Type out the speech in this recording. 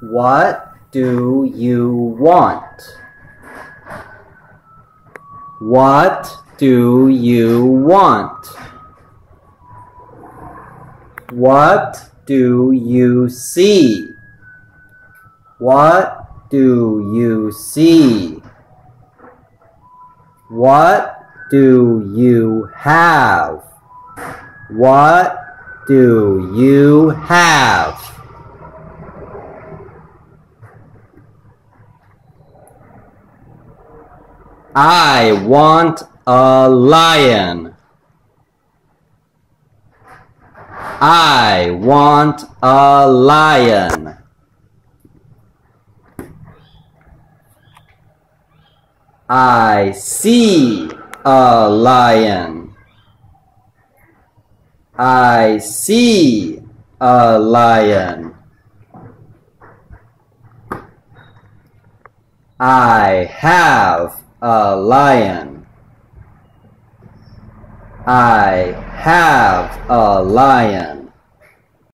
What do you want? What do you want? What do you see? What do you see? What do you have? What do you have? I want a lion. I want a lion. I see a lion. I see a lion. I have a lion. I have a lion.